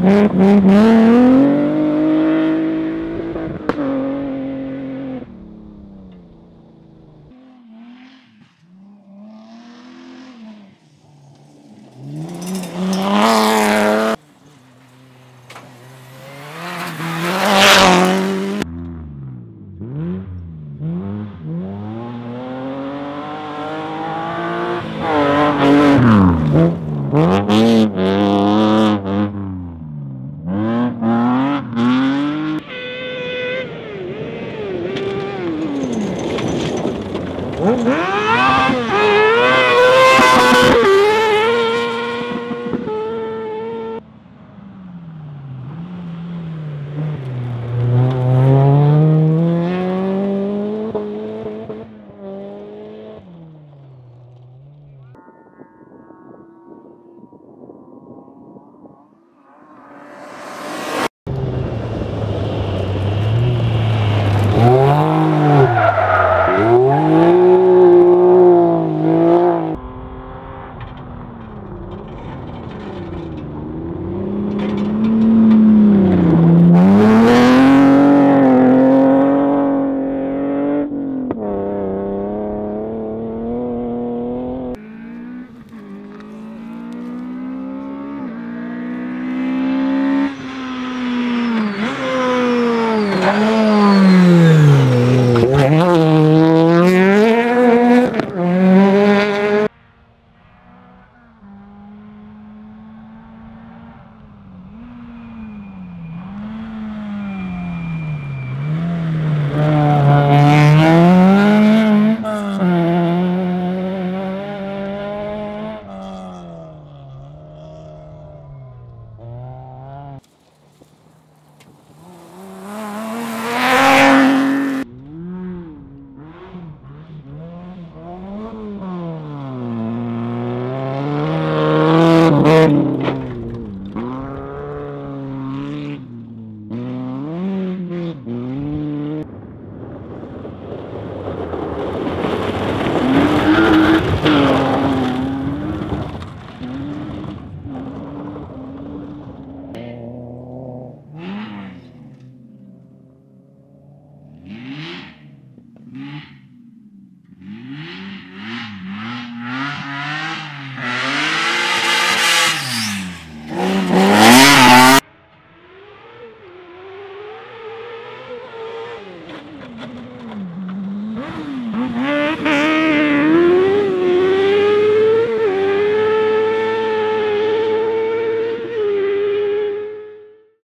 Mm-hmm.